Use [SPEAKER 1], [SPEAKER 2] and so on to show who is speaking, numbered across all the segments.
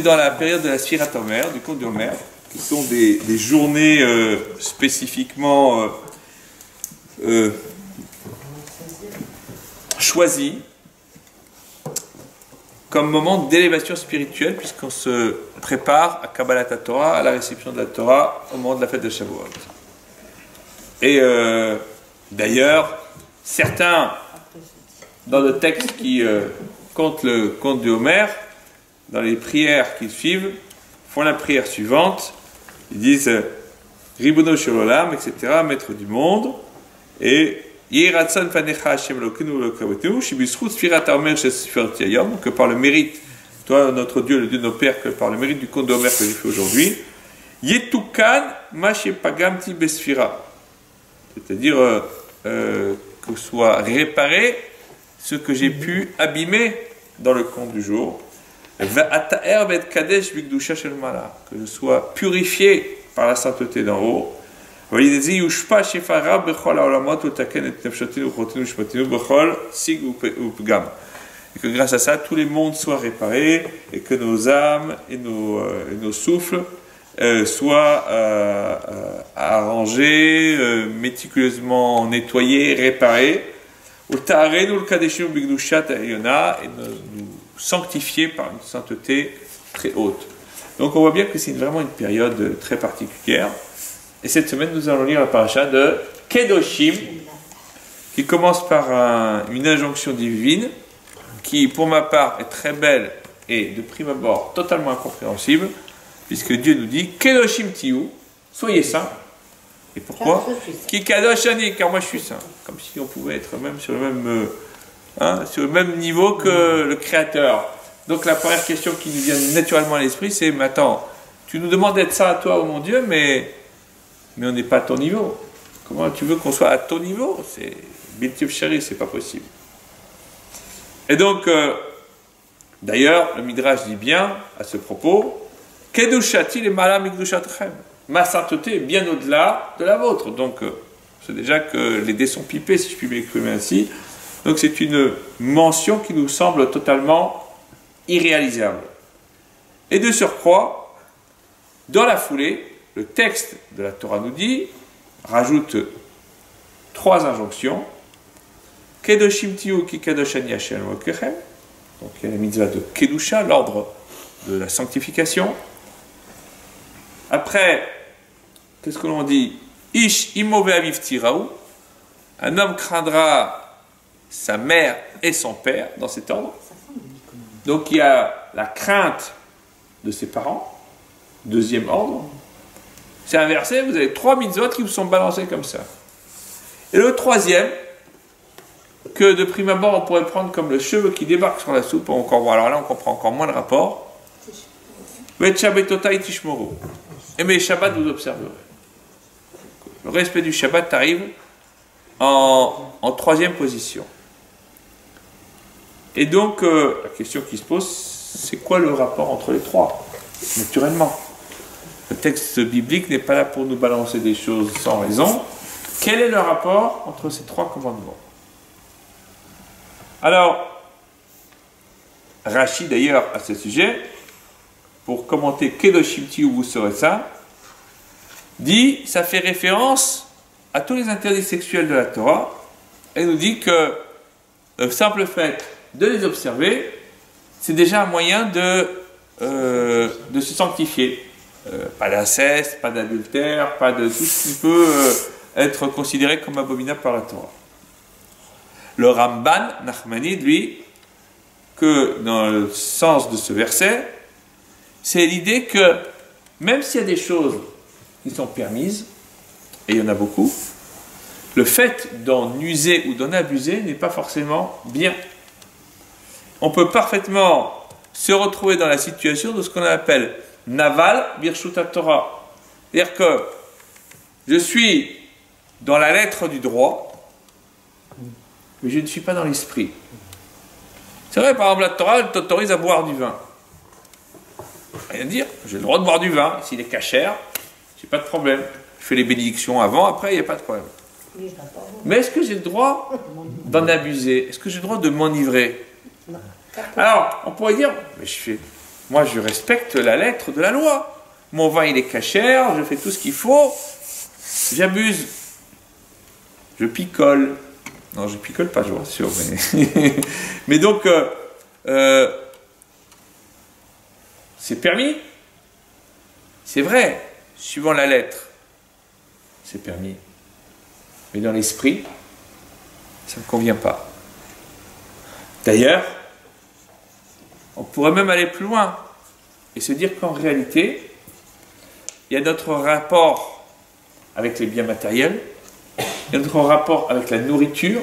[SPEAKER 1] dans la période de la Sphirat Omer, du conte d'Omer, qui sont des, journées euh, spécifiquement euh, euh, choisies comme moment d'élévation spirituelle, puisqu'on se prépare à Kabbalah Torah, à la réception de la Torah, au moment de la fête de Shavuot. Et d'ailleurs, certains, dans le texte qui compte le conte de Homer, dans les prières qui suivent, font la prière suivante. Ils disent Ribono Shololam, etc., maître du monde, et que par le mérite, toi notre Dieu, le Dieu de nos pères, que par le mérite du conte d'Omer que j'ai fait aujourd'hui, Yetukan Mashepagamti Besfira. C'est-à-dire euh, euh, que soit réparé ce que j'ai pu abîmer dans le conte du jour. Que je sois purifié par la sainteté d'en haut. Et que grâce à ça, tous les mondes soient réparés et que nos âmes et nos, euh, et nos souffles euh, soient euh, euh arrangés, euh, méticuleusement nettoyés, réparés. Et nous, nous sanctifier par une sainteté très haute. Donc on voit bien que c'est vraiment une période très particulière. Et cette semaine, nous allons lire la paracha de Kedoshim, qui commence par un- une injonction divine, qui, pour ma part, est très belle et de prime abord totalement incompréhensible, puisque Dieu nous dit Kedoshim Tiou, soyez saints. Et pourquoi. Qui Kadosh Ani, car moi je suis saint. Comme si on pouvait être même sur le même, euh, hein, sur le même niveau que le Créateur. Donc la première question qui nous vient naturellement à l'esprit, c'est mais attends, tu nous demandes d'être saint à toi, oh mon Dieu, mais, mais on n'est pas à ton niveau. Comment tu veux qu'on soit à ton niveau? C'est Biltif Chéri, c'est pas possible. Et donc, euh, d'ailleurs, le Midrash dit bien à ce propos Kedushati le malam. Ma sainteté est bien au-delà de la vôtre. Donc, euh, c'est déjà que les dés sont pipés, si je puis m'exprimer ainsi. Donc, c'est une mention qui nous semble totalement irréalisable. Et de surcroît, dans la foulée, le texte de la Torah nous dit, rajoute trois injonctions. Ki. Donc il y a la mitzvah de Kedusha, l'ordre de la sanctification. Après, qu'est-ce que l'on dit? Ish imove. Un homme craindra sa mère et son père dans cet ordre. Donc il y a la crainte de ses parents, deuxième ordre. C'est inversé, vous avez trois mitzvot qui vous sont balancés comme ça. Et le troisième, que de prime abord on pourrait prendre comme le cheveu qui débarque sur la soupe, encore, alors là on comprend encore moins le rapport. Et mais Shabbat vous observerez. Le respect du Shabbat arrive en troisième position. Et donc, euh, la question qui se pose, c'est quoi le rapport entre les trois Naturellement. Le texte biblique n'est pas là pour nous balancer des choses sans raison. Quel est le rapport entre ces trois commandements? Alors, Rachid d'ailleurs à ce sujet, pour commenter Kedoshimti où vous serez ça, dit, ça fait référence à tous les interdits sexuels de la Torah, et nous dit que le simple fait de les observer, c'est déjà un moyen de, euh, se sanctifier. Euh, pas d'inceste, pas d'adultère, pas de tout ce qui peut euh, être considéré comme abominable par la Torah. Le Ramban, Nachmanide, lui, que dans le sens de ce verset, c'est l'idée que même s'il y a des choses qui sont permises, et il y en a beaucoup, le fait d'en user ou d'en abuser n'est pas forcément bien. On peut parfaitement se retrouver dans la situation de ce qu'on appelle Naval Birshuta Torah. C'est-à-dire que je suis dans la lettre du droit, mais je ne suis pas dans l'esprit. C'est vrai, par exemple, la Torah, elle t'autorise à boire du vin. Rien à dire, j'ai le droit de boire du vin. S'il est cachère, j'ai pas de problème. Je fais les bénédictions avant, après, il n'y a pas de problème. Mais est-ce que j'ai le droit d'en abuser? Est-ce que j'ai le droit de m'enivrer? Alors, on pourrait dire, mais je fais, moi je respecte la lettre de la loi. Mon vin il est cachère, je fais tout ce qu'il faut, j'abuse, je picole. Non, je picole pas, je vous rassure. Mais, donc, euh, euh, c'est permis. C'est vrai, suivant la lettre, c'est permis. Mais dans l'esprit, ça ne convient pas. D'ailleurs, on pourrait même aller plus loin et se dire qu'en réalité, il y a notre rapport avec les biens matériels, il y a notre rapport avec la nourriture,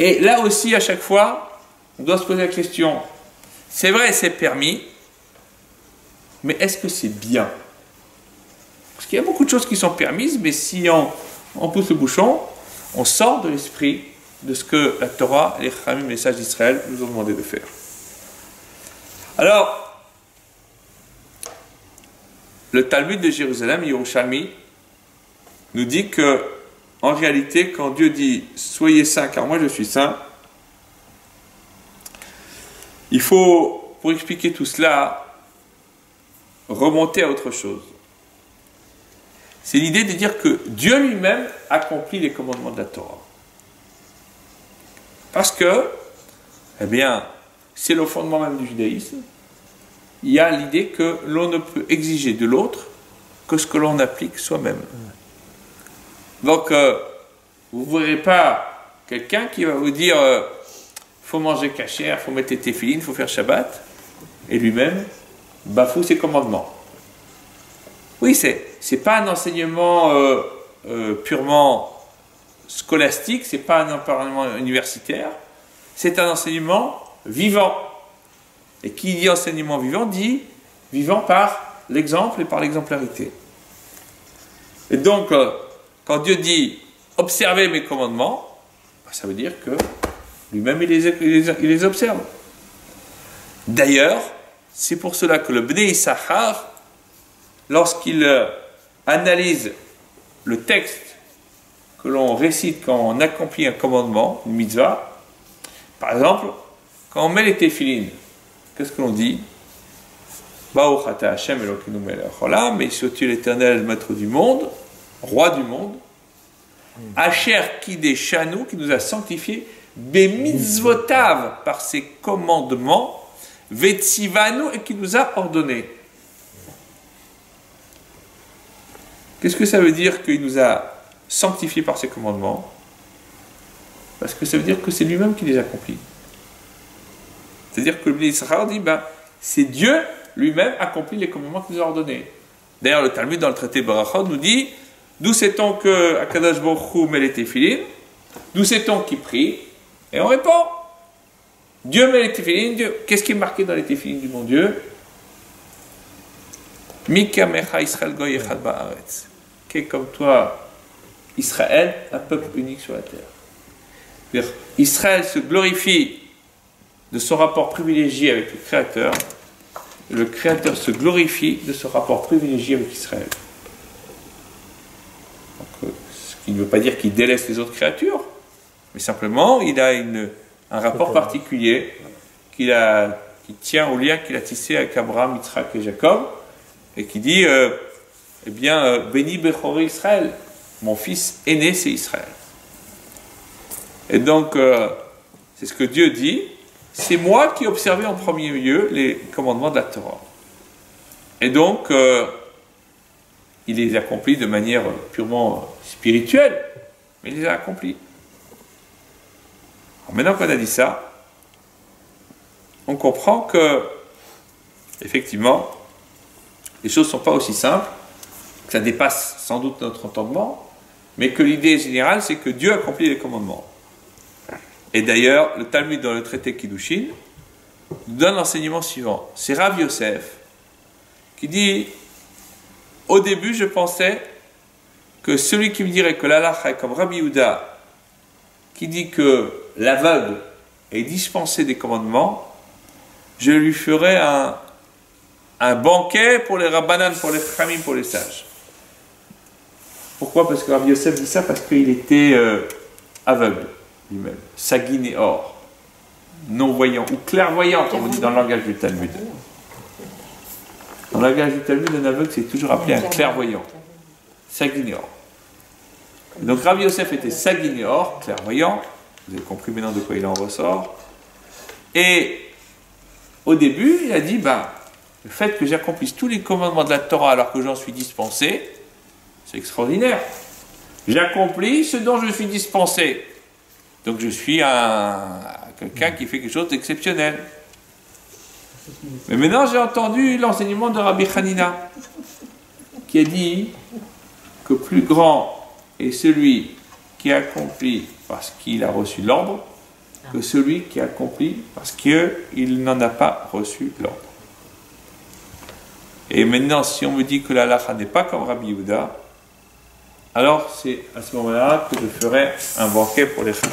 [SPEAKER 1] et là aussi, à chaque fois, on doit se poser la question, c'est vrai, c'est permis, mais est-ce que c'est bien? Parce qu'il y a beaucoup de choses qui sont permises, mais si on, pousse le bouchon, on sort de l'esprit de ce que la Torah, les Khamim, les sages d'Israël nous ont demandé de faire. Alors, le Talmud de Jérusalem, Yerushalmi, nous dit que, en réalité, quand Dieu dit Soyez saints, car moi je suis saint, il faut, pour expliquer tout cela, remonter à autre chose. C'est l'idée de dire que Dieu lui-même accomplit les commandements de la Torah. Parce que, eh bien, c'est le fondement même du judaïsme. Il y a l'idée que l'on ne peut exiger de l'autre que ce que l'on applique soi-même. Donc, euh, vous ne verrez pas quelqu'un qui va vous dire euh, faut manger cachère, faut mettre tes il faut faire Shabbat, et lui-même bafoue ses commandements. Oui, c'est n'est pas un enseignement euh, purement scolastique, c'est pas un enseignement universitaire, c'est un enseignement vivant. Et qui dit enseignement vivant dit vivant par l'exemple et par l'exemplarité. Et donc, quand Dieu dit observez mes commandements, bah, ça veut dire que lui-même il les, observe. D'ailleurs, c'est pour cela que le Bnei Issachar, lorsqu'il euh, analyse le texte que l'on récite quand on accomplit un commandement, une mitzvah, par exemple, quand on met les téphilines, qu'est-ce que l'on dit? Mais soit-il l'éternel, maître du monde, roi du monde, Asher des Chanou, qui nous a sanctifiés, Bemitzvotav, par ses commandements, Vetsivanu, et qui nous a ordonné. Qu'est-ce que ça veut dire qu'il nous a sanctifiés par ses commandements Parce que ça veut dire que c'est lui-même qui les accomplit. C'est-à-dire que le Israël dit, ben, c'est Dieu lui-même accomplit les commandements qu'il nous a ordonnés. D'ailleurs, le Talmud dans le traité Barachot nous dit D'où sait-on que Akadash Baruch met les téphilines? D'où sait-on qu'il prie Et on répond Dieu met les téphilines. Dieu. Qu'est-ce qui est marqué dans les téphilines du mon Dieu? Mikamecha Israël Goyechad Ba'aretz. Qu'est comme toi, Israël, un peuple unique sur la terre. Israël se glorifie de son rapport privilégié avec le Créateur. Le Créateur se glorifie de son rapport privilégié avec Israël ce qui ne veut pas dire qu'il délaisse les autres créatures, mais simplement il a une, un rapport particulier qu'il a, qui tient au lien qu'il a tissé avec Abraham, Yitzhak et Jacob, et qui dit euh, Eh bien, euh, béni Bechoré Israël, mon fils aîné c'est Israël. Et donc, euh, c'est ce que Dieu dit c'est moi qui ai observé en premier lieu les commandements de la Torah. Et donc, il les accomplit de manière purement spirituelle, mais il les a accomplis. maintenant qu'on a dit ça, on comprend que, effectivement, les choses ne sont pas aussi simples, que ça dépasse sans doute notre entendement, mais que l'idée générale, c'est que Dieu accomplit les commandements. Et d'ailleurs, le Talmud dans le traité Kiddushin nous donne l'enseignement suivant. C'est Rav Yosef qui dit au début, je pensais que celui qui me dirait que l'Allah est comme Rabbi Houda, qui dit que l'aveugle est dispensé des commandements, je lui ferais un, un banquet pour les rabbanan, pour les khamim, pour les sages. Pourquoi? Parce que Rabbi Yosef dit ça parce qu'il était euh, aveugle lui-même, sagine or, non-voyant ou clairvoyant, on dit dans le langage du Talmud. Dans la gage du Talmud, un aveugle, c'est toujours appelé un clairvoyant. Saguignor. Donc Rabbi Yosef était Saguignor, clairvoyant. Vous avez compris maintenant de quoi il en ressort. Et au début, il a dit, ben, le fait que j'accomplisse tous les commandements de la Torah alors que j'en suis dispensé, c'est extraordinaire. J'accomplis ce dont je suis dispensé. Donc je suis un, quelqu'un qui fait quelque chose d'exceptionnel. Mais maintenant j'ai entendu l'enseignement de Rabbi Hanina qui a dit que plus grand est celui qui accomplit parce qu'il a reçu l'ordre que celui qui accomplit parce qu'il n'en a pas reçu l'ordre. Et maintenant, si on me dit que la n'est pas comme Rabbi Yehuda, alors c'est à ce moment-là que je ferai un banquet pour les femmes.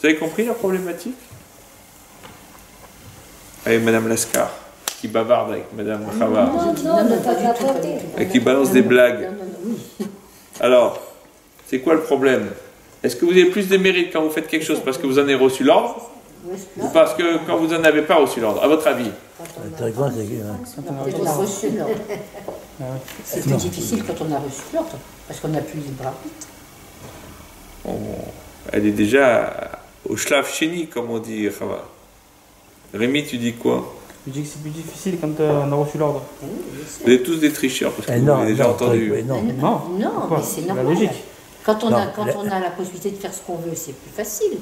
[SPEAKER 1] Vous avez compris la problématique? Avec Madame Lascar, qui bavarde avec Madame Chava, et qui balance des blagues. Alors, c'est quoi le problème? Est-ce que vous avez plus de mérite quand vous faites quelque chose parce que vous en avez reçu l'ordre ou parce que quand vous n'en avez pas reçu l'ordre? À votre avis?
[SPEAKER 2] Plus difficile quand on a reçu l'ordre, parce qu'on n'a plus libre arbitre.
[SPEAKER 1] On- Elle est déjà au schlaf chéni, comme on dit, Chava. Rémi, tu dis quoi?
[SPEAKER 3] Je dis que c'est plus difficile quand euh, on a reçu l'ordre.
[SPEAKER 1] Vous êtes tous des tricheurs, parce que
[SPEAKER 4] Eh
[SPEAKER 1] vous
[SPEAKER 4] non,
[SPEAKER 1] l'avez déjà
[SPEAKER 4] non,
[SPEAKER 1] entendu.
[SPEAKER 4] oui, non.
[SPEAKER 3] Non.
[SPEAKER 2] Non, mais c'est
[SPEAKER 3] La
[SPEAKER 2] normal.
[SPEAKER 3] logique.
[SPEAKER 2] Quand, on,
[SPEAKER 4] Non,
[SPEAKER 2] a, quand
[SPEAKER 4] la-
[SPEAKER 2] on a la possibilité de faire ce qu'on veut, c'est plus facile.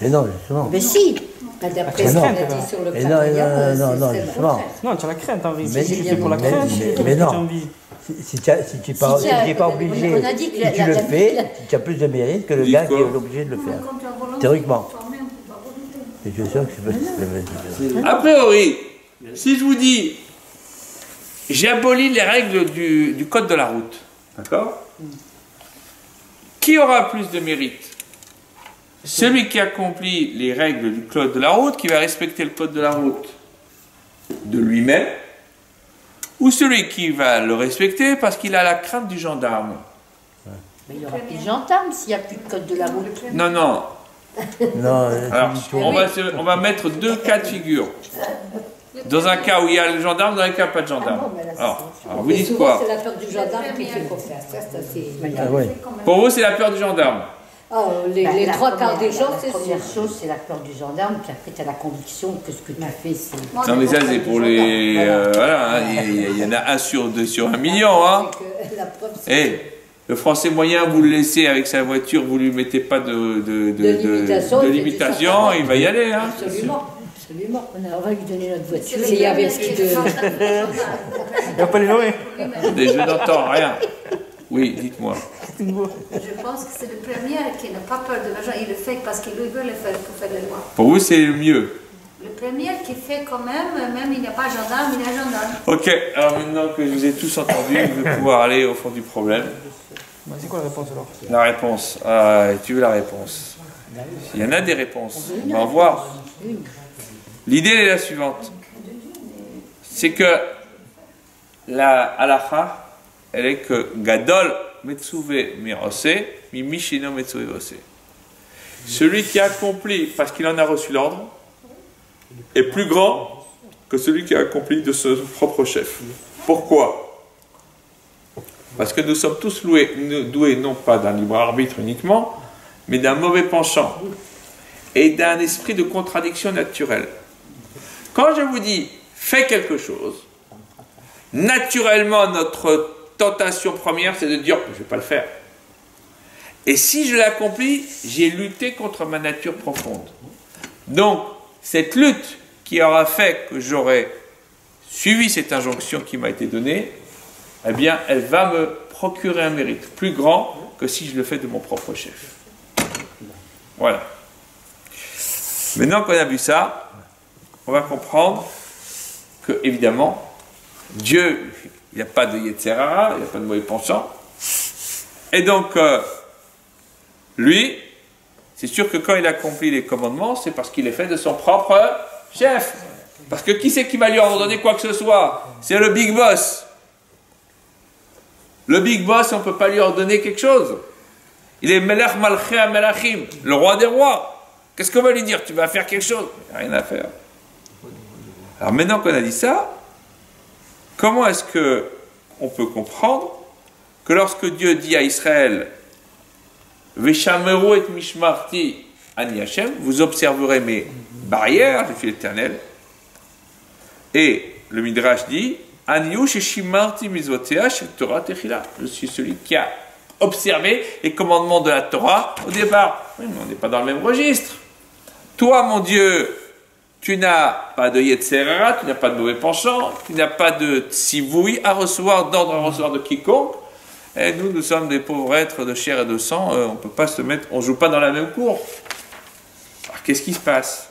[SPEAKER 4] Et non, justement.
[SPEAKER 2] Mais si, bah, d'après ce
[SPEAKER 3] non.
[SPEAKER 2] qu'on a dit sur le
[SPEAKER 4] Et non, non, non,
[SPEAKER 2] c'est-
[SPEAKER 4] non,
[SPEAKER 2] c'est
[SPEAKER 4] justement.
[SPEAKER 3] Non, tu as la crainte en vie.
[SPEAKER 4] Mais-
[SPEAKER 3] Si tu fais pour la
[SPEAKER 4] mais-
[SPEAKER 3] crainte,
[SPEAKER 4] mais- mais non.
[SPEAKER 3] tu as envie.
[SPEAKER 4] Si, si tu n'es
[SPEAKER 2] Si
[SPEAKER 4] pas, obligé,
[SPEAKER 2] on a dit que
[SPEAKER 4] si
[SPEAKER 2] la-
[SPEAKER 4] tu
[SPEAKER 2] la-
[SPEAKER 4] le
[SPEAKER 2] la-
[SPEAKER 4] fais,
[SPEAKER 2] la-
[SPEAKER 4] tu as plus de mérite que le
[SPEAKER 1] Dis
[SPEAKER 4] gars qui est obligé de le faire. Théoriquement. Et je suis sûr que c'est possible.
[SPEAKER 1] A priori, si je vous dis, j'ai aboli les règles du, du code de la route, d'accord? Qui aura plus de mérite? Celui qui accomplit les règles du code de la route, qui va respecter le code de la route de lui-même, ou celui qui va le respecter parce qu'il a la crainte du gendarme
[SPEAKER 2] Mais il y aura plus de gendarmes s'il n'y a plus de code de la route.
[SPEAKER 1] Non, non.
[SPEAKER 4] Non,
[SPEAKER 1] Alors, on va, se- on va mettre deux cas de figure. Dans un cas où il y a le gendarme, dans un cas pas de gendarme.
[SPEAKER 2] Ah bon, là, c'est-
[SPEAKER 1] Alors, alors vous dites quoi
[SPEAKER 2] C'est la peur du gendarme qui fait. Ça,
[SPEAKER 4] Ah ouais.
[SPEAKER 1] Pour vous, c'est la peur du gendarme.
[SPEAKER 5] Ah, les,
[SPEAKER 2] Bah,
[SPEAKER 5] les
[SPEAKER 2] la
[SPEAKER 5] trois quarts
[SPEAKER 2] première-
[SPEAKER 5] des gens,
[SPEAKER 2] la
[SPEAKER 5] c'est
[SPEAKER 2] première
[SPEAKER 5] sûr.
[SPEAKER 2] chose, c'est la peur du gendarme, puis après, tu as la conviction que ce que tu fais, c'est.
[SPEAKER 1] Non, mais ça, c'est pour les. euh, voilà, hein, il y, il y en a un sur deux sur un million. Hein.
[SPEAKER 5] Que la preuve, c'est
[SPEAKER 1] Eh, le français moyen, vous le laissez avec sa voiture, vous lui mettez pas de, de, de,
[SPEAKER 5] De limitation,
[SPEAKER 1] de
[SPEAKER 5] il fait
[SPEAKER 1] limitation, il va y aller. Hein.
[SPEAKER 5] absolument, absolument.
[SPEAKER 2] On a- va lui donner notre voiture.
[SPEAKER 5] S'il y avait plus de.
[SPEAKER 3] Il va pas les louer.
[SPEAKER 1] Des jeux n'entends rien. Oui, dites-moi.
[SPEAKER 6] Je pense que c'est le premier qui n'a pas peur de l'argent, il le fait parce qu'il veut le faire pour faire le loi.
[SPEAKER 1] Pour vous, c'est le mieux.
[SPEAKER 6] Le premier qui fait quand même, même il n'y a pas gendarme, il y a gendarme.
[SPEAKER 1] Ok, alors maintenant que je vous ai tous entendus, je vais pouvoir aller au fond du problème.
[SPEAKER 3] C'est quoi la réponse alors?
[SPEAKER 1] La réponse. Ah, tu veux la réponse? Il y en a des réponses. On va en voir. L'idée est la suivante. C'est que la halacha, elle est que Gadol Metsuve Mirose, mi Mishino Metsuve Ose. Celui qui accomplit parce qu'il en a reçu l'ordre est plus grand que celui qui a accompli de son propre chef. Pourquoi? Parce que nous sommes tous doués non pas d'un libre arbitre uniquement, mais d'un mauvais penchant et d'un esprit de contradiction naturelle. Quand je vous dis fais quelque chose, naturellement notre tentation première c'est de dire je ne vais pas le faire. Et si je l'accomplis, j'ai lutté contre ma nature profonde. Donc, cette lutte qui aura fait que j'aurai suivi cette injonction qui m'a été donnée, eh bien, elle va me procurer un mérite plus grand que si je le fais de mon propre chef. Voilà. Maintenant qu'on a vu ça, on va comprendre que, évidemment, Dieu, il n'y a pas de Yetzerara, il n'y a pas de mauvais pensant. Et donc, euh, lui, c'est sûr que quand il accomplit les commandements, c'est parce qu'il est fait de son propre chef. Parce que qui c'est qui va lui ordonner quoi que ce soit? C'est le big boss. Le big boss, on ne peut pas lui ordonner quelque chose. Il est Melech Malchea Melachim, le roi des rois. Qu'est-ce qu'on va lui dire? Tu vas faire quelque chose rien à faire. Alors maintenant qu'on a dit ça, comment est-ce que on peut comprendre que lorsque Dieu dit à Israël Veshameru et mishmarti ani Hashem, vous observerez mes barrières, je suis l'éternel. Et le Midrash dit Torah. Je suis celui qui a observé les commandements de la Torah au départ. Oui, mais on n'est pas dans le même registre. Toi, mon Dieu, tu n'as pas de Yetzerara, tu n'as pas de mauvais penchant, tu n'as pas de tsivoui à recevoir, d'ordre à recevoir de quiconque. Et nous, nous sommes des pauvres êtres de chair et de sang, euh, on ne peut pas se mettre, on ne joue pas dans la même cour. Alors qu'est-ce qui se passe?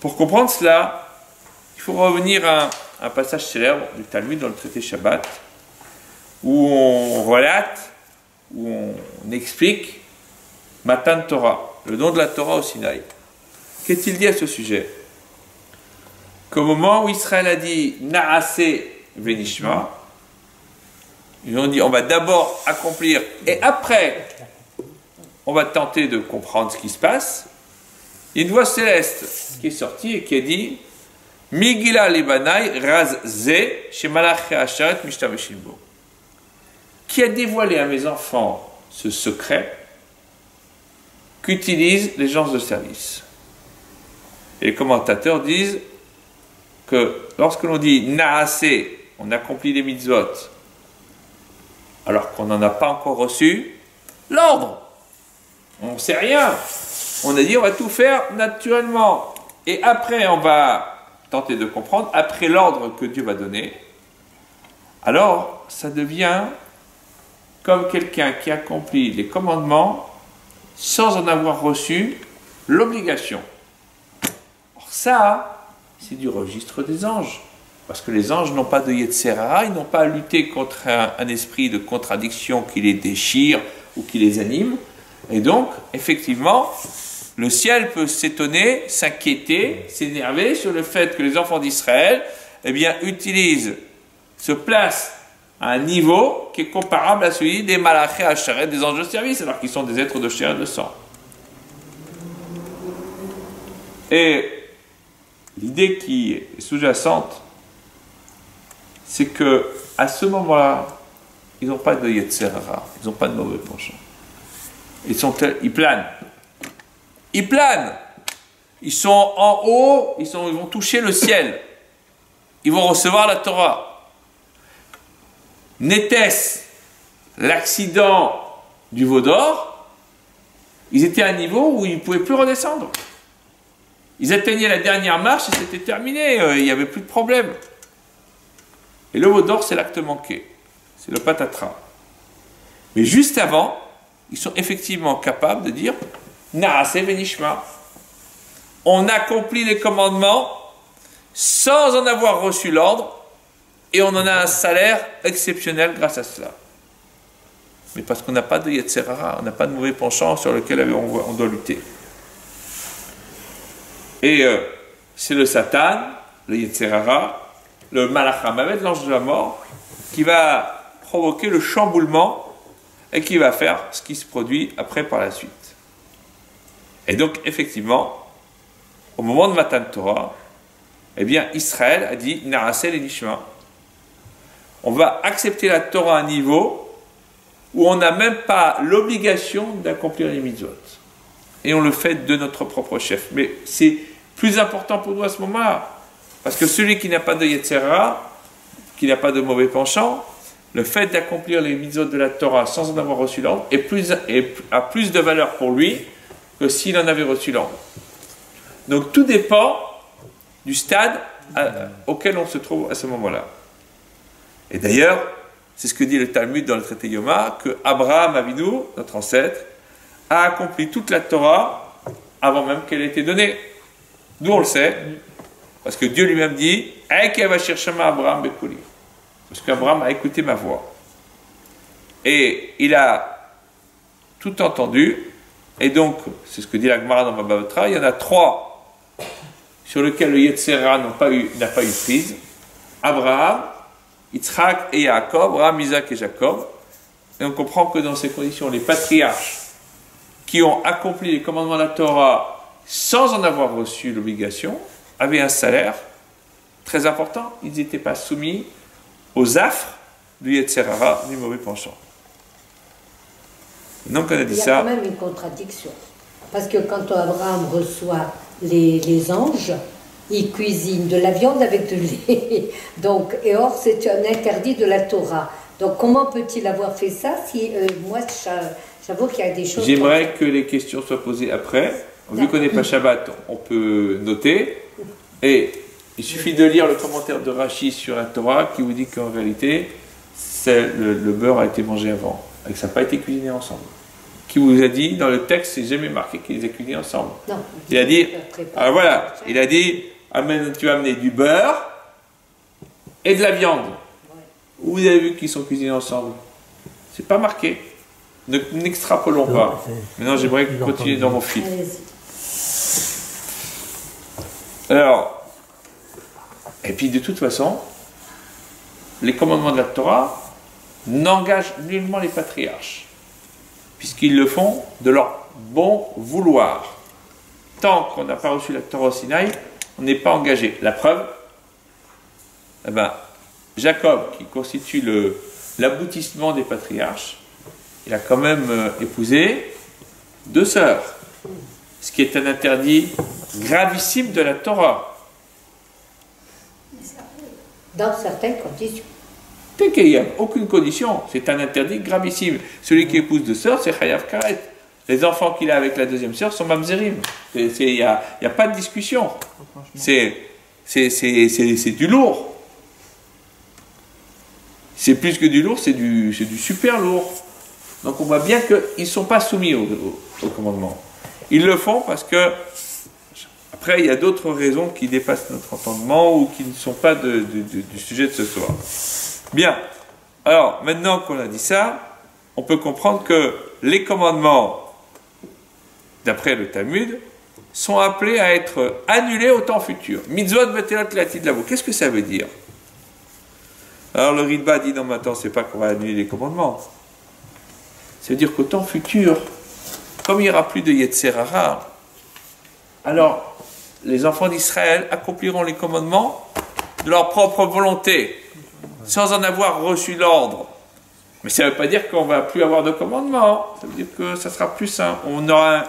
[SPEAKER 1] Pour comprendre cela, il faut revenir à un passage célèbre du Talmud dans le traité Shabbat, où on relate, où on explique Matan Torah, le don de la Torah au Sinaï. Qu'est-il dit à ce sujet? Qu'au moment où Israël a dit Naase Venishma, ils ont dit on va d'abord accomplir et après on va tenter de comprendre ce qui se passe. Il y a une voix céleste qui est sortie et qui a dit Migila Libanai chez Asharet Qui a dévoilé à mes enfants ce secret qu'utilisent les gens de service? Et les commentateurs disent que lorsque l'on dit Naase, on accomplit les mitzvot, alors qu'on n'en a pas encore reçu l'ordre. On ne sait rien. On a dit on va tout faire naturellement. Et après, on va tenter de comprendre, après l'ordre que Dieu va donner, alors ça devient comme quelqu'un qui accomplit les commandements sans en avoir reçu l'obligation. Ça, c'est du registre des anges. Parce que les anges n'ont pas de Yetzerara, ils n'ont pas à lutter contre un, esprit de contradiction qui les déchire ou qui les anime. Et donc, effectivement, le ciel peut s'étonner, s'inquiéter, s'énerver sur le fait que les enfants d'Israël eh utilisent, se placent à un niveau qui est comparable à celui des malachés des anges de service, alors qu'ils sont des êtres de chair et de sang. Et l'idée qui est sous-jacente c'est que à ce moment-là, ils n'ont pas de Yetzerara, ils n'ont pas de mauvais penchant. Ils, sont ils planent. Ils planent. Ils sont en haut, ils, sont, ils vont toucher le ciel. Ils vont recevoir la Torah. N'était-ce l'accident du veau d'or Ils étaient à un niveau où ils ne pouvaient plus redescendre. Ils atteignaient la dernière marche et c'était terminé, euh, il n'y avait plus de problème. Et le mot d'or, c'est l'acte manqué. C'est le patatras. Mais juste avant, ils sont effectivement capables de dire Naase Venishma. On accomplit les commandements sans en avoir reçu l'ordre et on en a un salaire exceptionnel grâce à cela. Mais parce qu'on n'a pas de Yetzerara, on n'a pas de mauvais penchant sur lequel on doit lutter. Et euh, c'est le Satan, le Yetzerara, le Malachamavet, l'ange de la mort, qui va provoquer le chamboulement et qui va faire ce qui se produit après par la suite. Et donc, effectivement, au moment de Matan Torah, eh bien, Israël a dit Narasel et Nishma. On va accepter la Torah à un niveau où on n'a même pas l'obligation d'accomplir les mitzvot. Et on le fait de notre propre chef. Mais c'est plus important pour nous à ce moment-là. Parce que celui qui n'a pas de Yetzera, qui n'a pas de mauvais penchant, le fait d'accomplir les mitzvot de la Torah sans en avoir reçu l'ordre est plus, a plus de valeur pour lui que s'il en avait reçu l'ordre. Donc tout dépend du stade auquel on se trouve à ce moment-là. Et d'ailleurs, c'est ce que dit le Talmud dans le traité Yoma, que Abraham Avinu, notre ancêtre, a accompli toute la Torah avant même qu'elle ait été donnée. D'où on le sait, parce que Dieu lui-même dit Abraham Parce qu'Abraham a écouté ma voix. Et il a tout entendu. Et donc, c'est ce que dit la Gemara dans Babatra, il y en a trois sur lesquels le Yetzera n'a pas, eu, pas eu prise. Abraham, Yitzhak et Jacob, Abraham, Isaac et Jacob. Et on comprend que dans ces conditions, les patriarches qui ont accompli les commandements de la Torah sans en avoir reçu l'obligation, avait un salaire très important, ils n'étaient pas soumis aux affres du Yetzerara, du mauvais penchant. Donc on a dit
[SPEAKER 5] Il y a
[SPEAKER 1] ça.
[SPEAKER 5] quand même une contradiction. Parce que quand Abraham reçoit les, les anges, il cuisine de la viande avec de lait. Donc, et or, c'est un interdit de la Torah. Donc, comment peut-il avoir fait ça si euh, moi, j'a- j'avoue qu'il y a des choses.
[SPEAKER 1] J'aimerais que les questions soient posées après. Vu qu'on n'est pas Shabbat, on peut noter. Et il suffit de lire le commentaire de Rashi sur la Torah qui vous dit qu'en réalité, c'est- le, le beurre a été mangé avant et que ça n'a pas été cuisiné ensemble. Qui vous a dit, dans le texte, c'est jamais marqué qu'ils les a cuisinés ensemble.
[SPEAKER 5] Non,
[SPEAKER 1] Il a dit, alors voilà, il a dit, amène, tu vas amener du beurre et de la viande. Où vous avez vu qu'ils sont cuisinés ensemble? C'est pas marqué. Ne- N'extrapolons pas. Maintenant, j'aimerais continuer dans mon fil. Alors, et puis de toute façon, les commandements de la Torah n'engagent nullement les patriarches, puisqu'ils le font de leur bon vouloir. Tant qu'on n'a pas reçu la Torah au Sinaï, on n'est pas engagé. La preuve, eh ben, Jacob, qui constitue l'aboutissement des patriarches, il a quand même euh, épousé deux sœurs, ce qui est un interdit gravissime de la Torah.
[SPEAKER 5] Dans certaines conditions.
[SPEAKER 1] Dès qu'il n'y a aucune condition, c'est un interdit gravissime. Celui qui épouse deux sœurs, c'est Chayav Karet. Les enfants qu'il a avec la deuxième sœur sont Mamzerim. Il n'y a, y a pas de discussion. C'est du lourd. C'est plus que du lourd, c'est du, super lourd. Donc on voit bien qu'ils ne sont pas soumis au, au- au commandement. Ils le font parce que, après, il y a d'autres raisons qui dépassent notre entendement ou qui ne sont pas du sujet de ce soir. Bien. Alors, maintenant qu'on a dit ça, on peut comprendre que les commandements, d'après le Talmud, sont appelés à être annulés au temps futur. Mitzvot betelat latid lavo. Qu'est-ce que ça veut dire? Alors le Ritba dit non, maintenant c'est pas qu'on va annuler les commandements. Ça veut dire qu'au temps futur, il n'y aura plus de Yetzerara, alors les enfants d'Israël accompliront les commandements de leur propre volonté, sans en avoir reçu l'ordre. Mais ça ne veut pas dire qu'on va plus avoir de commandements. Ça veut dire que ça sera plus simple. On aura un,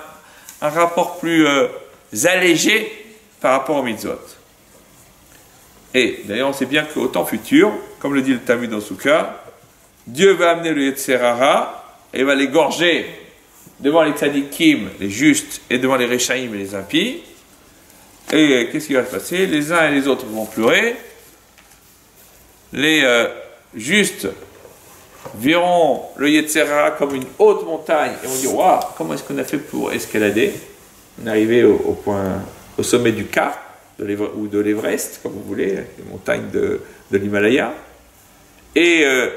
[SPEAKER 1] un rapport plus euh, allégé par rapport aux mitzvot. Et d'ailleurs, on sait bien qu'au temps futur, comme le dit le Talmud dans Souka, Dieu va amener le Yetzerara et va l'égorger devant les tzadikim, les justes, et devant les réchaïm les impies. Et qu'est-ce qui va se passer? Les uns et les autres vont pleurer. Les euh, justes verront le Yetzerara comme une haute montagne et vont dire Waouh, comment est-ce qu'on a fait pour escalader? On est arrivé au, point, au sommet du K de ou de l'Everest, comme vous voulez, les montagnes de, de l'Himalaya. Et, euh,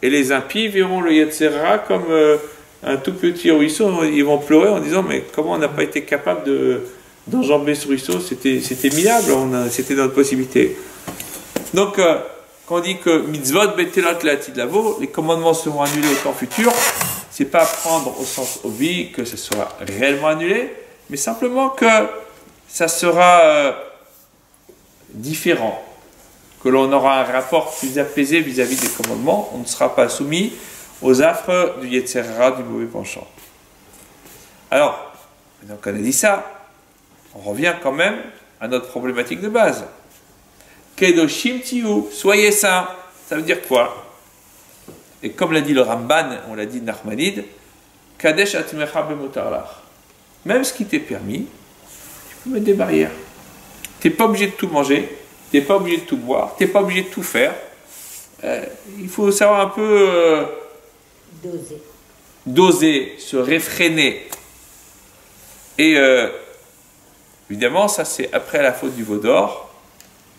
[SPEAKER 1] et les impies verront le Yetzerara comme euh, un tout petit ruisseau. Ils vont pleurer en disant Mais comment on n'a pas été capable de, d'enjamber ce ruisseau? C'était, minable, on c'était notre possibilité. Donc, euh, quand on dit que mitzvot betelat lavo, les commandements seront annulés au temps futur, c'est pas prendre au sens obvi que ce sera réellement annulé, mais simplement que ça sera euh, différent, que l'on aura un rapport plus apaisé vis-à-vis des commandements, on ne sera pas soumis aux affres du Yetzerara, du mauvais penchant. Alors, maintenant qu'on a dit ça, on revient quand même à notre problématique de base. Kedoshim tiyu, soyez saints. Ça veut dire quoi? Et comme l'a dit le Ramban, on l'a dit Nachmanide, Kadesh atmecha bemutarlach. Même ce qui t'est permis, tu peux mettre des barrières. Tu n'es pas obligé de tout manger, tu n'es pas obligé de tout boire, tu n'es pas obligé de tout faire. Euh, il faut savoir un peu euh,
[SPEAKER 5] Doser.
[SPEAKER 1] doser, se réfréner. Et euh, évidemment, ça c'est après la faute du veau d'or,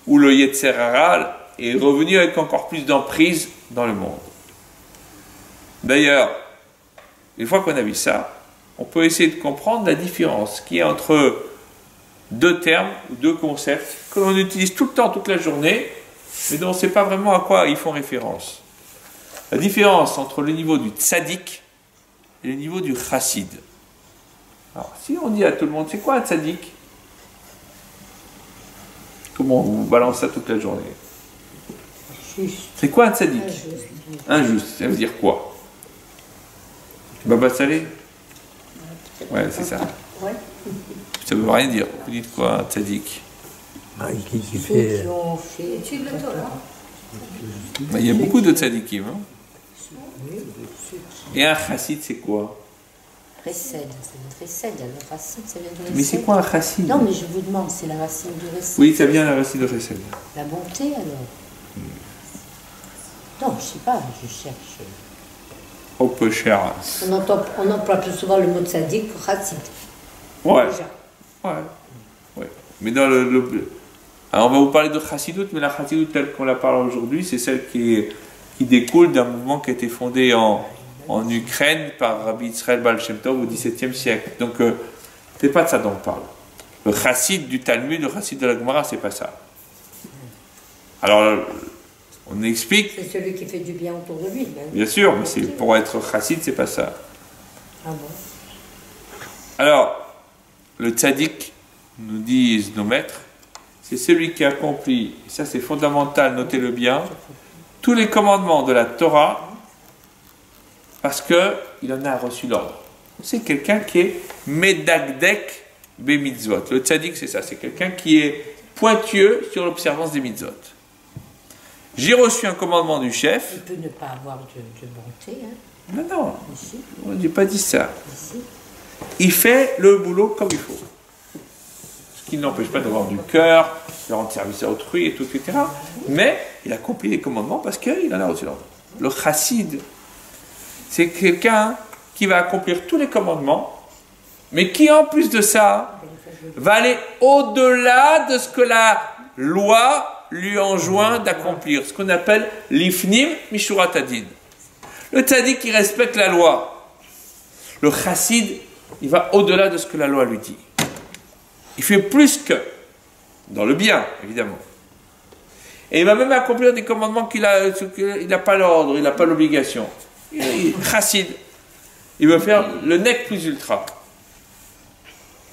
[SPEAKER 1] où le Yetzerara est revenu avec encore plus d'emprise dans le monde. D'ailleurs, une fois qu'on a vu ça, on peut essayer de comprendre la différence qu'il y a entre deux termes ou deux concepts que l'on utilise tout le temps, toute la journée, mais dont on ne sait pas vraiment à quoi ils font référence. La différence entre le niveau du tzaddik et le niveau du chassid. Alors, si on dit à tout le monde, c'est quoi un tzaddik Comment on vous balance ça toute la journée? C'est quoi un tzaddik
[SPEAKER 5] Injuste.
[SPEAKER 1] Injuste, ça veut dire quoi? Baba Salé Ouais, c'est ça. Ça veut rien dire. Vous dites quoi, un tzaddik
[SPEAKER 4] Ah, qui, qui fait.
[SPEAKER 1] Bah, Il y a beaucoup de tzaddikim. hein. Et un chassid, c'est quoi?
[SPEAKER 2] Recède, c'est recède. Le racine, ça vient de recède.
[SPEAKER 1] Mais c'est quoi un chassid
[SPEAKER 2] Non, mais je vous demande, c'est la racine du recède.
[SPEAKER 1] Oui, ça vient de la racine de chassid.
[SPEAKER 2] La bonté, alors Non, je sais pas, je cherche.
[SPEAKER 1] Oh, peu cher.
[SPEAKER 5] On, entend, on emploie plus souvent le mot tzaddik que chassid.
[SPEAKER 1] Ouais.
[SPEAKER 5] Déjà.
[SPEAKER 1] Ouais. ouais. Mais dans le, le- Alors, on va vous parler de chassidoute, mais la chassidoute telle qu'on la parle aujourd'hui, c'est celle qui, est- qui découle d'un mouvement qui a été fondé en, en Ukraine par Rabbi Israël Baal Shem Tov au XVIIe siècle. Donc, euh, c'est pas de ça dont on parle. Le chassid du Talmud, le chassid de la Gemara, c'est pas ça. Alors, on explique,
[SPEAKER 5] C'est celui qui fait du bien autour de lui. ben.
[SPEAKER 1] bien sûr, mais c'est pour être chassid, c'est pas ça.
[SPEAKER 5] Ah bon?
[SPEAKER 1] Alors, le tzaddik, nous disent nos maîtres, c'est celui qui accomplit, et ça c'est fondamental, notez-le bien, tous les commandements de la Torah parce qu'il en a reçu l'ordre. C'est quelqu'un qui est medagdek bemitzvot. Le tzaddik, c'est ça, c'est quelqu'un qui est pointueux sur l'observance des mitzvot. J'ai reçu un commandement du chef.
[SPEAKER 2] Il peut ne pas avoir de, de bonté, hein,
[SPEAKER 1] Non, non,
[SPEAKER 2] ici,
[SPEAKER 1] on n'a pas dit ça.
[SPEAKER 2] ici.
[SPEAKER 1] il fait le boulot comme il faut. Qui n'empêche pas d'avoir du cœur, de rendre service à autrui et tout, etc. Mais il accomplit les commandements parce qu'il en a reçu l'ordre. Le chassid, c'est quelqu'un qui va accomplir tous les commandements, mais qui en plus de ça va aller au-delà de ce que la loi lui enjoint d'accomplir, ce qu'on appelle l'ifnim mishurat adin. Le tzaddik qui respecte la loi, le chassid, il va au-delà de ce que la loi lui dit. Il fait plus que, dans le bien, évidemment. Et il va même accomplir des commandements qu'il n'a pas l'ordre, il n'a pas l'obligation. Il, il- chassid, il veut faire le nec plus ultra.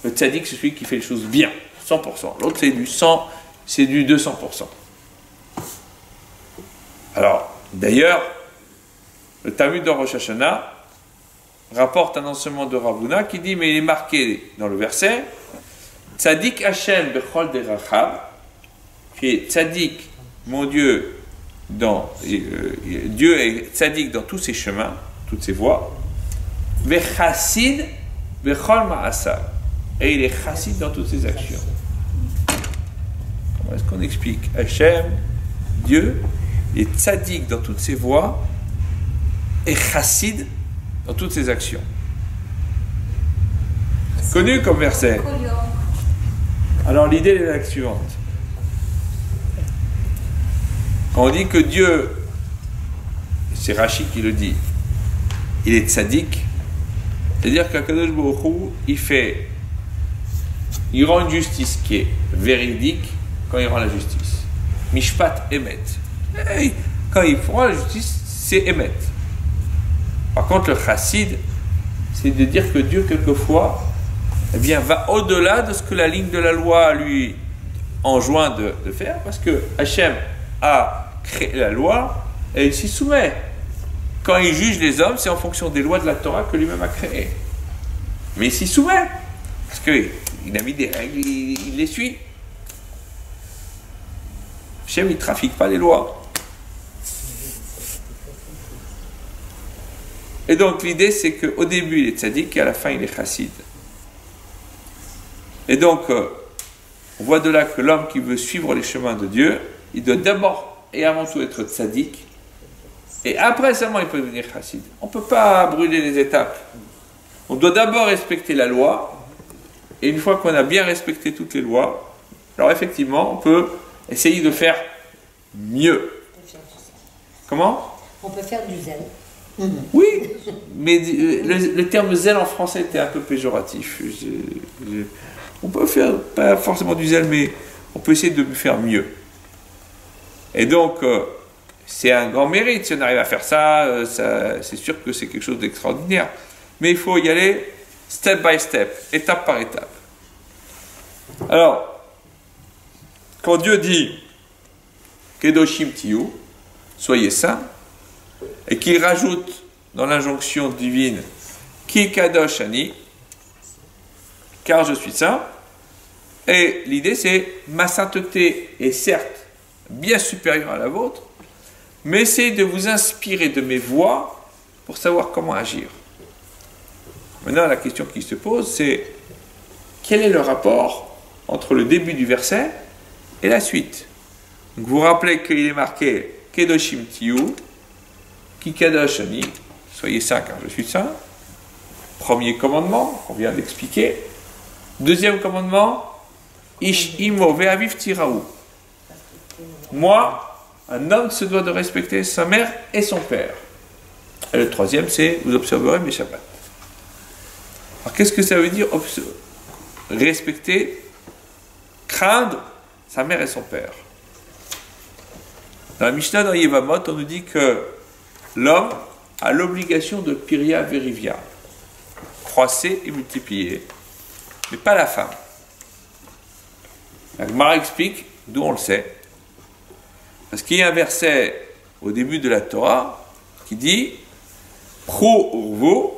[SPEAKER 1] Le tzaddik, c'est celui qui fait les choses bien, 100%. L'autre, c'est du 100, c'est du 200%. Alors, d'ailleurs, le Talmud de Rosh Hashanah rapporte un enseignement de Ravuna qui dit, mais il est marqué dans le verset, Tzadik Hashem bechol derachab, qui est Tzadik, mon Dieu, dans, euh, Dieu est Tzadik dans tous ses chemins, toutes ses voies, Vechassid bechol ma'asa, et il est chassid dans toutes ses actions. Comment est-ce qu'on explique? Hachem, Dieu, est tzaddik dans toutes ses voies et chassid dans toutes ses actions. Connu comme verset. Alors l'idée est la suivante. Quand on dit que Dieu, c'est Rachid qui le dit, il est tzaddik, c'est-à-dire qu'Akadosh Baruch Hu, il fait, il rend une justice qui est véridique quand il rend la justice. Mishpat emet. Quand il rend la justice, c'est emet. Par contre, le chassid, c'est de dire que Dieu, quelquefois, eh bien, va au-delà de ce que la ligne de la loi lui enjoint de, faire, parce que Hachem a créé la loi et il s'y soumet. Quand il juge les hommes, c'est en fonction des lois de la Torah que lui-même a créées. Mais il s'y soumet, parce qu'il a mis des règles, il, il les suit. Hachem, il ne trafique pas les lois. Et donc l'idée c'est qu'au début il est tzaddik et à la fin il est chassid. Et donc euh, on voit de là que l'homme qui veut suivre les chemins de Dieu, il doit d'abord et avant tout être tzaddik. Et après seulement il peut devenir chassid. On ne peut pas brûler les étapes. On doit d'abord respecter la loi. Et une fois qu'on a bien respecté toutes les lois, alors effectivement on peut essayer de faire mieux. Comment?
[SPEAKER 5] On peut faire du zèle.
[SPEAKER 1] Oui, mais euh, le, terme zèle en français était un peu péjoratif. On peut faire, pas forcément du zèle, mais on peut essayer de faire mieux. Et donc, euh, c'est un grand mérite. Si on arrive à faire ça, euh, ça c'est sûr que c'est quelque chose d'extraordinaire. Mais il faut y aller step by step, étape par étape. Alors, quand Dieu dit Kedoshim Tiyu, soyez saints, et qu'il rajoute dans l'injonction divine Ki Kadosh Ani, car je suis saint, et l'idée c'est ma sainteté est certes bien supérieure à la vôtre, mais c'est de vous inspirer de mes voix pour savoir comment agir. Maintenant, la question qui se pose, c'est quel est le rapport entre le début du verset et la suite? Vous vous rappelez qu'il est marqué Kedoshim Tiyu, Kikadosh soyez saints car je suis saint. Premier commandement, qu'on vient d'expliquer. Deuxième commandement, Ish imo tiraou. Moi, un homme se doit de respecter sa mère et son père. Et le troisième, c'est vous observerez mes Shabbats. Alors qu'est-ce que ça veut dire respecter, craindre sa mère et son père? Dans la Mishnah, dans Yevamot, on nous dit que l'homme a l'obligation de piria verivia, croisser et multiplier, mais pas la femme. La explique d'où on le sait. Parce qu'il y a un verset au début de la Torah qui dit Pro urvo.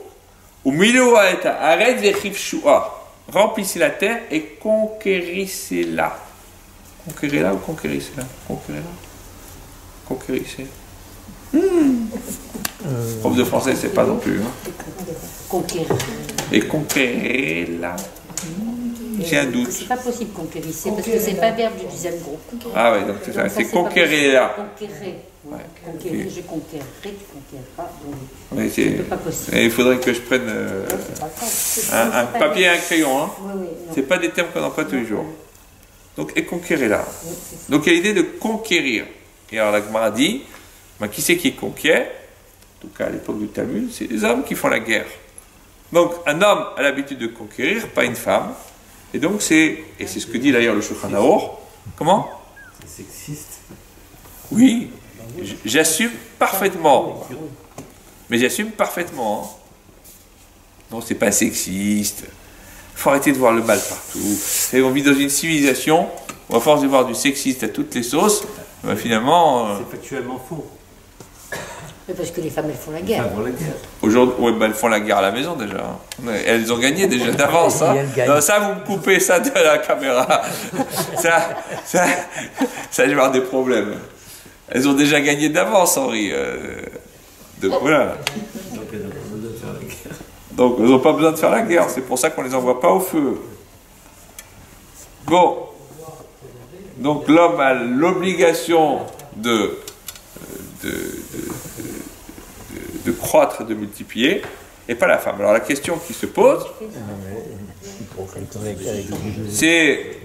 [SPEAKER 1] Remplissez la terre et conquérissez-la. Conquérez-la ou conquérissez-la? Conquérez-la Conquérissez. Prof de français, c'est pas non plus. hein.
[SPEAKER 2] Conquérir.
[SPEAKER 1] Et conquérez-la. J'ai un doute.
[SPEAKER 2] C'est pas possible conquérir, c'est parce que c'est pas verbe du deuxième groupe.
[SPEAKER 1] Ah ouais, donc c'est ça, c'est conquérez-la.
[SPEAKER 2] possible. Conquérir. Ouais. Conquérir, je conquérerai, tu conquéreras. Donc,
[SPEAKER 1] Ouais,
[SPEAKER 2] c'est pas possible.
[SPEAKER 1] Et il faudrait que je prenne euh, un, papier et un crayon. Hein.
[SPEAKER 2] Oui, oui.
[SPEAKER 1] C'est pas des termes qu'on emploie tous les jours. Donc, et conquérir là.
[SPEAKER 2] Oui.
[SPEAKER 1] Donc, il y a l'idée de conquérir. Et alors, la Gemara dit ben, qui c'est qui conquiert En tout cas, à l'époque du Talmud, c'est les hommes qui font la guerre. Donc, un homme a l'habitude de conquérir, pas une femme. Et donc, c'est, et c'est ce que dit d'ailleurs le Shulchan. Comment?
[SPEAKER 4] C'est sexiste.
[SPEAKER 1] Oui, j'assume parfaitement. Mais j'assume parfaitement. hein. Non, c'est pas sexiste. faut arrêter de voir le mal partout. Et on vit dans une civilisation où, à force de voir du sexiste à toutes les sauces, ben, finalement, euh,
[SPEAKER 4] C'est factuellement faux.
[SPEAKER 2] Mais parce que les femmes, elles font la guerre.
[SPEAKER 1] Aujourd'hui, ouais, elles font la guerre à la maison déjà. Elles ont gagné déjà d'avance. hein. Non, ça, vous me coupez ça de la caméra. ça, ça, ça, je vais avoir des problèmes. Elles ont déjà gagné d'avance, Henri. euh, donc voilà.
[SPEAKER 4] Donc elles ont pas besoin de faire la guerre.
[SPEAKER 1] Donc, ils n'ont pas besoin de faire la guerre, c'est pour ça qu'on les envoie pas au feu. Bon. Donc, l'homme a l'obligation de, de, de, de- de croître de multiplier, et pas la femme. Alors, la question qui se pose, c'est.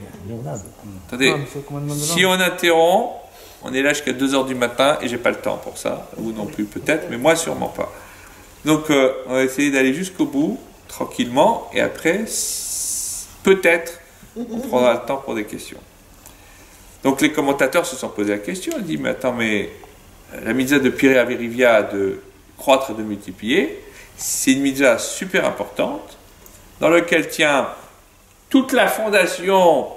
[SPEAKER 1] Attendez, si on interrompt, on est là jusqu'à 2h du matin et j'ai pas le temps pour ça, ou non plus peut-être, mais moi sûrement pas. Donc euh, on va essayer d'aller jusqu'au bout, tranquillement, et après, peut-être, on prendra le temps pour des questions. Donc les commentateurs se sont posés la question, ils disent, mais attends, mais la mitzvah de Piré à de croître et de multiplier, c'est une mitzvah super importante, dans laquelle tient toute la fondation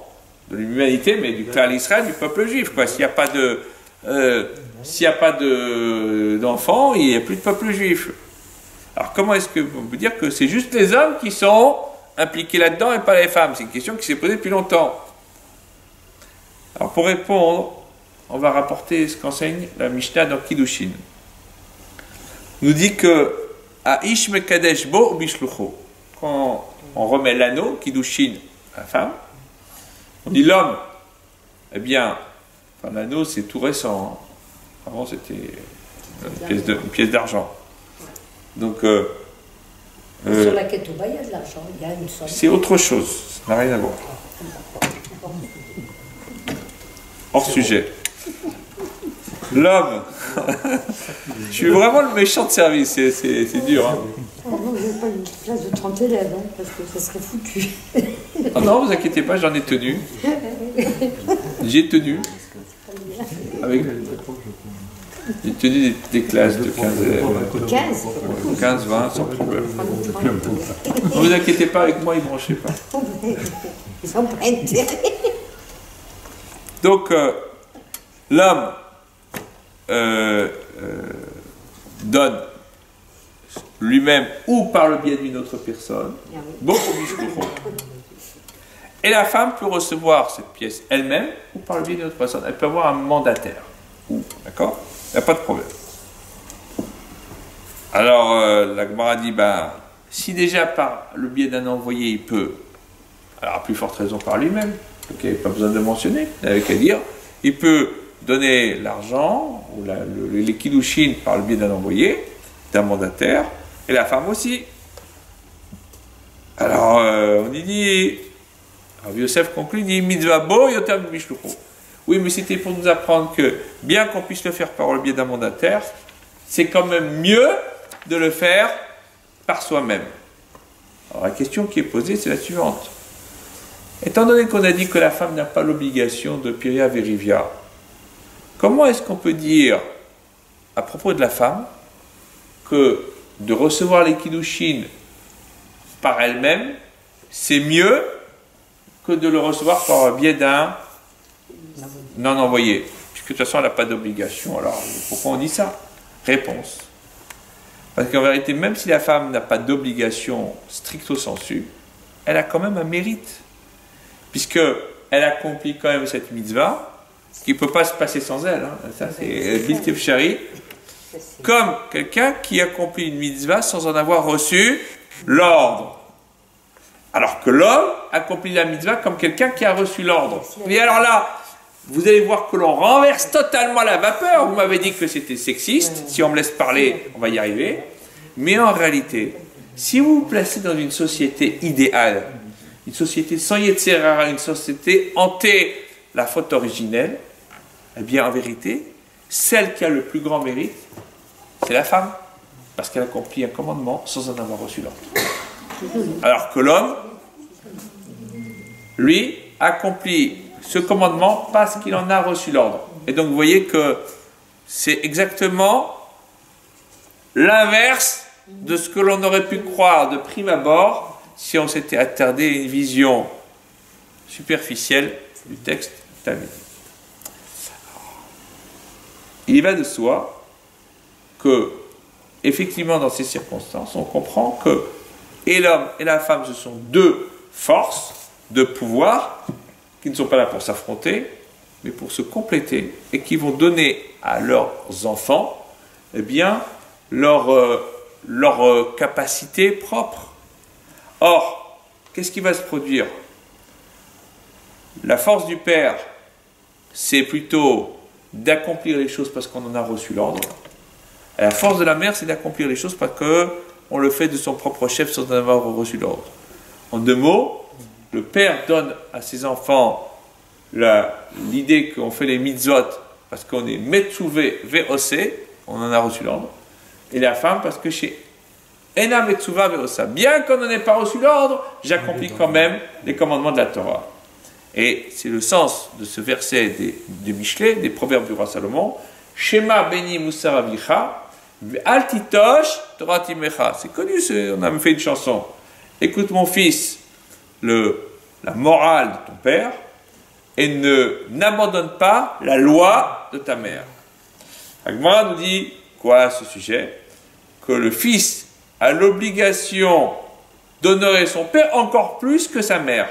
[SPEAKER 1] de l'humanité, mais du clan d'Israël, du peuple juif. S'il n'y a pas de, euh, s'il n'y a pas de d'enfants, il n'y a plus de peuple juif. Alors comment est-ce que on peut dire que c'est juste les hommes qui sont impliqués là-dedans et pas les femmes? C'est une question qui s'est posée depuis longtemps. Alors pour répondre, on va rapporter ce qu'enseigne la Mishnah dans Kiddushin. Il nous dit que à Ish Mekadesh Bo Bishlucho, quand on remet l'anneau, Kiddushin, à la femme, on dit l'homme, eh bien, enfin, l'anneau c'est tout récent. hein. Avant c'était une pièce de- une pièce d'argent. Donc euh, euh,
[SPEAKER 5] Sur la Ketouba, il y a de l'argent, il y a une somme.
[SPEAKER 1] c'est autre chose, ça n'a rien à voir. Hors sujet. L'homme. Je suis vraiment le méchant de service, c'est- dur. hein.
[SPEAKER 5] Oh non, je veux pas une classe de 30 élèves, hein, parce que ça serait foutu.
[SPEAKER 1] Ah non, vous inquiétez pas, j'en ai tenu. J'ai tenu. Avec... J'ai tenu des, des classes de 15 élèves.
[SPEAKER 5] 15
[SPEAKER 1] 15, 20, sans problème. Ne vous inquiétez pas, avec moi, ils ne branchaient pas.
[SPEAKER 5] Ils sont pas intérêts.
[SPEAKER 1] Donc, euh, l'homme euh, euh, donne lui-même ou par le biais d'une autre personne, beaucoup bishkuchot. Et la femme peut recevoir cette pièce elle-même ou par le biais d'une autre personne. Elle peut avoir un mandataire. D'accord? Il n'y a pas de problème. Alors, euh, la Gemara dit, ben, si déjà par le biais d'un envoyé, il peut, alors à plus forte raison par lui-même, donc il n'y a pas besoin de le mentionner, il n'y qu'à dire, il peut donner l'argent, ou les kiddushin par le biais d'un envoyé, d'un mandataire, et la femme aussi. Alors, euh, on y dit, Rabbi Yosef conclut, il dit, mitzvah bo yotam. Oui, mais c'était pour nous apprendre que, bien qu'on puisse le faire par le biais d'un mandataire, c'est quand même mieux de le faire par soi-même. Alors la question qui est posée, c'est la suivante. Étant donné qu'on a dit que la femme n'a pas l'obligation de Piria Verivia, comment est-ce qu'on peut dire à propos de la femme que de recevoir les kiddushin par elle-même, c'est mieux que de le recevoir par biais d'un non envoyé? Puisque de toute façon, elle n'a pas d'obligation. Alors, pourquoi on dit ça? Réponse. Parce qu'en vérité, même si la femme n'a pas d'obligation stricto sensu, elle a quand même un mérite. Puisque elle accomplit quand même cette mitzvah, qui ne peut pas se passer sans elle. Hein. Ça, c'est Biltif Shari. Comme quelqu'un qui accomplit une mitzvah sans en avoir reçu l'ordre. Alors que l'homme accomplit la mitzvah comme quelqu'un qui a reçu l'ordre. Et alors là, vous allez voir que l'on renverse totalement la vapeur. Vous m'avez dit que c'était sexiste. Si on me laisse parler, on va y arriver. Mais en réalité, si vous vous placez dans une société idéale, une société sans Yetzerara, une société hantée la faute originelle, eh bien en vérité, celle qui a le plus grand mérite, c'est la femme. Parce qu'elle accomplit un commandement sans en avoir reçu l'ordre. Alors que l'homme, lui, accomplit ce commandement parce qu'il en a reçu l'ordre. Et donc vous voyez que c'est exactement l'inverse de ce que l'on aurait pu croire de prime abord si on s'était attardé à une vision superficielle du texte Il va de soi que, effectivement, dans ces circonstances, on comprend que et l'homme et la femme, ce sont deux forces de pouvoir qui ne sont pas là pour s'affronter, mais pour se compléter et qui vont donner à leurs enfants eh bien, leur, euh, leur euh, capacité propre. Or, qu'est-ce qui va se produire? La force du Père, c'est plutôt d'accomplir les choses parce qu'on en a reçu l'ordre. La force de la mère, c'est d'accomplir les choses parce qu'on le fait de son propre chef sans en avoir reçu l'ordre. En deux mots, le père donne à ses enfants l'idée qu'on fait les mitzvot parce qu'on est metsuvé VOC, on en a reçu l'ordre, et la femme parce que chez Ena Metsuva VOSA, bien qu'on n'en ait pas reçu l'ordre, j'accomplis quand même les commandements de la Torah. Et c'est le sens de ce verset de Michelet, des proverbes du roi Salomon, Shema Beni Musaravicha, Altitosh Torah Timecha. C'est connu, on a même fait une chanson. Écoute mon fils, la morale de ton père et ne n'abandonne pas la loi de ta mère. Agmara nous dit quoi à ce sujet? Que le fils a l'obligation d'honorer son père encore plus que sa mère.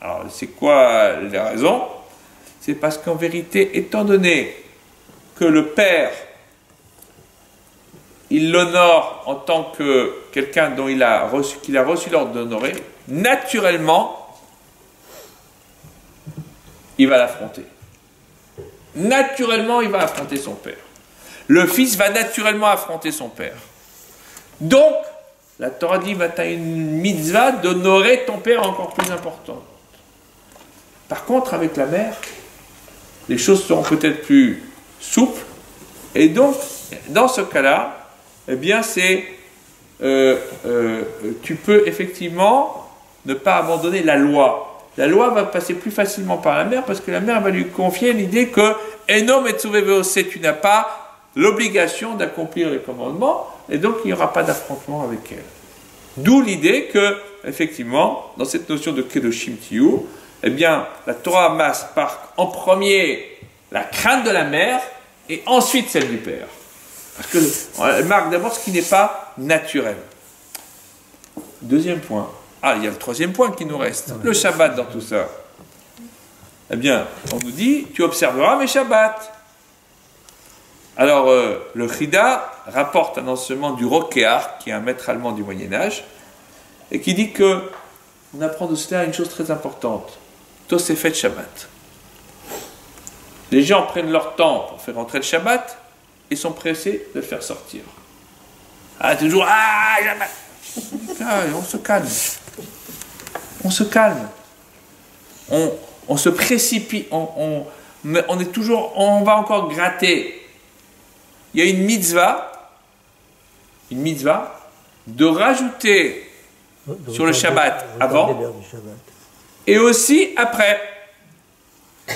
[SPEAKER 1] Alors, c'est quoi les raisons C'est parce qu'en vérité, étant donné que le père, il l'honore en tant que quelqu'un dont il a reçu, qu'il a reçu l'ordre d'honorer, naturellement, il va l'affronter. Naturellement, il va affronter son père. Le fils va naturellement affronter son père. Donc, la Torah dit, tu as une mitzvah d'honorer ton père encore plus importante. Par contre, avec la mère, les choses seront peut-être plus souples. Et donc, dans ce cas-là, eh bien, c'est. Euh, euh, tu peux effectivement ne pas abandonner la loi. La loi va passer plus facilement par la mère parce que la mère va lui confier l'idée que Enom et tu n'as pas l'obligation d'accomplir les commandements et donc il n'y aura pas d'affrontement avec elle. D'où l'idée que, effectivement, dans cette notion de Kedoshim Tiyu, eh bien, la Torah masse par en premier la crainte de la mère et ensuite celle du père. Parce qu'elle marque d'abord ce qui n'est pas naturel. Deuxième point. Ah, il y a le troisième point qui nous reste. Le Shabbat dans tout ça. Eh bien, on nous dit, tu observeras mes Shabbats. Alors, euh, le Chida rapporte un enseignement du Roquéar, qui est un maître allemand du Moyen-Âge, et qui dit que on apprend de cela une chose très importante. Tosefet Shabbat. Les gens prennent leur temps pour faire entrer le Shabbat et sont pressés de le faire sortir. Ah, toujours, ah, Shabbat ah, On se calme. On se calme. On, se précipite. On, on, est toujours, on va encore gratter. Il y a une mitzvah, une mitzvah, de rajouter sur le Shabbat avant et aussi après.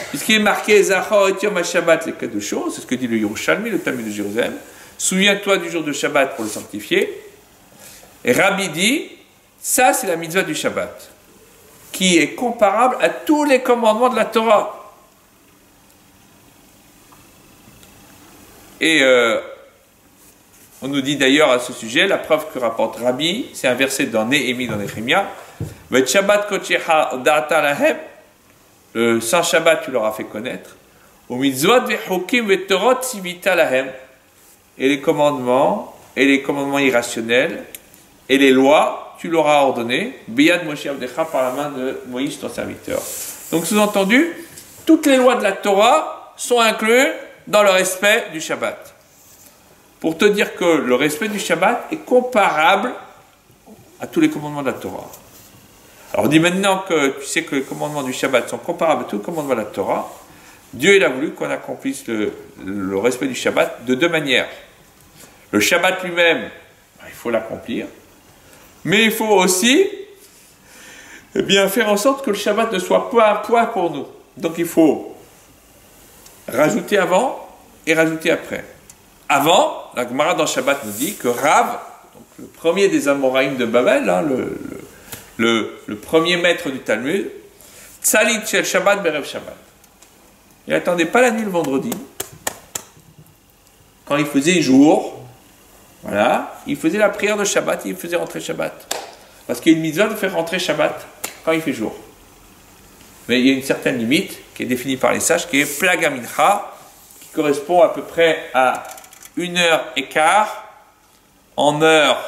[SPEAKER 1] Puisqu'il est marqué Zachor et Shabbat les Kadoshon, c'est ce que dit le Yerushalmi, le Talmud de Jérusalem. Souviens-toi du jour de Shabbat pour le sanctifier. Et Rabbi dit ça c'est la mitzvah du Shabbat, qui est comparable à tous les commandements de la Torah. Et euh, on nous dit d'ailleurs à ce sujet, la preuve que rapporte Rabbi, c'est un verset dans Néhémie, dans Néhémia. Le Saint Shabbat, tu leur as fait connaître. Et les commandements, et les commandements irrationnels, et les lois, tu leur as ordonné. Biyad Moshe par la main de Moïse, ton serviteur. Donc, sous-entendu, toutes les lois de la Torah sont incluses dans le respect du Shabbat pour te dire que le respect du Shabbat est comparable à tous les commandements de la Torah. Alors on dit maintenant que tu sais que les commandements du Shabbat sont comparables à tous les commandements de la Torah, Dieu il a voulu qu'on accomplisse le, respect du Shabbat de deux manières. Le Shabbat lui-même, ben, il faut l'accomplir, mais il faut aussi eh bien, faire en sorte que le Shabbat ne soit pas un poids pour nous. Donc il faut rajouter avant et rajouter après. Avant, la Gemara dans Shabbat nous dit que Rav, le premier des Amoraïm de Babel, hein, le, premier maître du Talmud, Tzalit Shel Shabbat Berev Shabbat. Il n'attendait pas la nuit le vendredi. Quand il faisait jour, voilà, il faisait la prière de Shabbat, il faisait rentrer Shabbat. Parce qu'il y a une de faire rentrer Shabbat quand il fait jour. Mais il y a une certaine limite qui est définie par les sages, qui est Plagamincha, qui correspond à peu près à une heure et quart en heure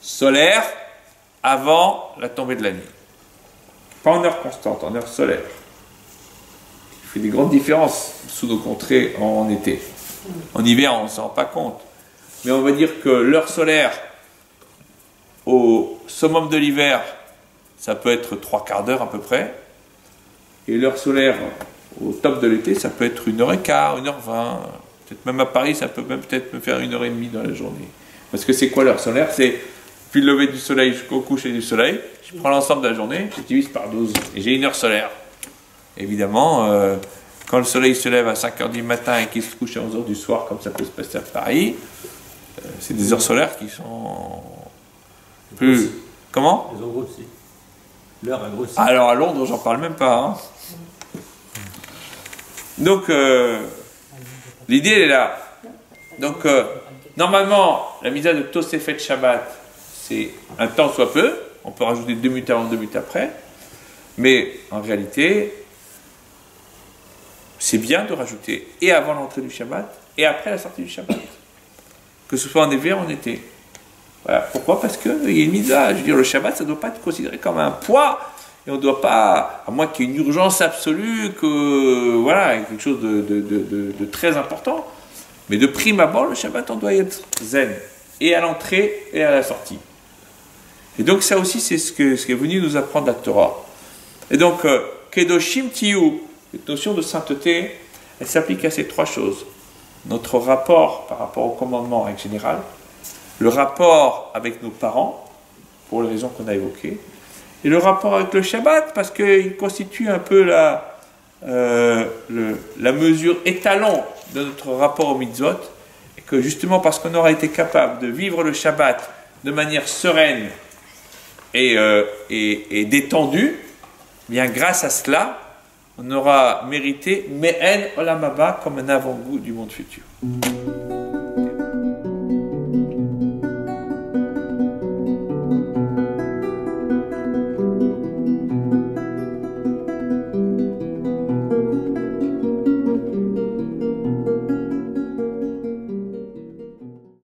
[SPEAKER 1] solaire avant la tombée de la nuit. Pas en heure constante, en heure solaire. Il fait des grandes différences sous nos contrées en, été. En hiver, on ne s'en rend pas compte. Mais on va dire que l'heure solaire au summum de l'hiver, ça peut être trois quarts d'heure à peu près. Et l'heure solaire au top de l'été, ça peut être une heure et quart, une heure vingt. Peut-être même à Paris, ça peut même peut-être me faire une heure et demie dans la journée. Parce que c'est quoi l'heure solaire? C'est puis le lever du soleil jusqu'au coucher du soleil. Je prends l'ensemble de la journée, je divise par 12 et j'ai une heure solaire. Évidemment, euh, quand le soleil se lève à 5h du matin et qu'il se couche à 11h du soir, comme ça peut se passer à Paris, euh, c'est des heures solaires qui sont plus. Comment
[SPEAKER 4] Ils ont grossi. L'heure a grossi.
[SPEAKER 1] Alors à Londres, j'en parle même pas. Hein. Donc, euh, L'idée, elle est là. Donc, normalement, la mise de Tosefet Shabbat, c'est un temps soit peu. On peut rajouter deux minutes avant, deux minutes après. Mais en réalité, c'est bien de rajouter et avant l'entrée du Shabbat et après la sortie du Shabbat. Que ce soit en hiver ou en été. Voilà. Pourquoi? Parce qu'il y a une mise à. Je veux dire, le Shabbat, ça ne doit pas être considéré comme un poids et on ne doit pas, à moins qu'il y ait une urgence absolue, que voilà, quelque chose de, très important. Mais de prime abord, le Shabbat, on doit être zen, et à l'entrée et à la sortie. Et donc ça aussi, c'est ce, que, ce qui est venu nous apprendre la Torah. Et donc, euh, Kedoshim Tiyu, cette notion de sainteté, elle s'applique à ces trois choses. Notre rapport par rapport au commandement en général, le rapport avec nos parents, pour les raisons qu'on a évoquées, et le rapport avec le Shabbat, parce qu'il constitue un peu la, euh, la mesure étalon de notre rapport au mitzvot, et que justement parce qu'on aura été capable de vivre le Shabbat de manière sereine et, euh, et, détendue, bien grâce à cela, on aura mérité Me'en Olamaba comme un avant-goût du monde futur.